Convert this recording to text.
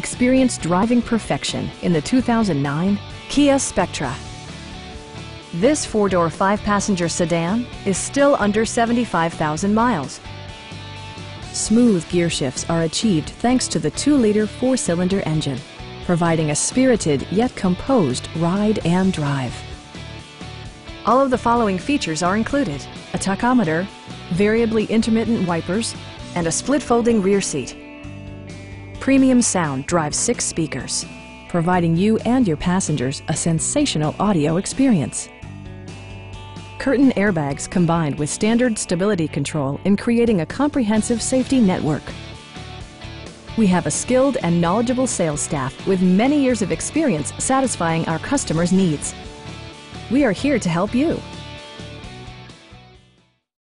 Experience driving perfection in the 2009 Kia Spectra. This four-door, five-passenger sedan is still under 75,000 miles. Smooth gear shifts are achieved thanks to the 2-liter four-cylinder engine, providing a spirited yet composed ride and drive. All of the following features are included. A tachometer, variably intermittent wipers, and a split folding rear seat. Premium sound drives six speakers, providing you and your passengers a sensational audio experience. Curtain airbags combined with standard stability control in creating a comprehensive safety network. We have a skilled and knowledgeable sales staff with many years of experience satisfying our customers' needs. We are here to help you.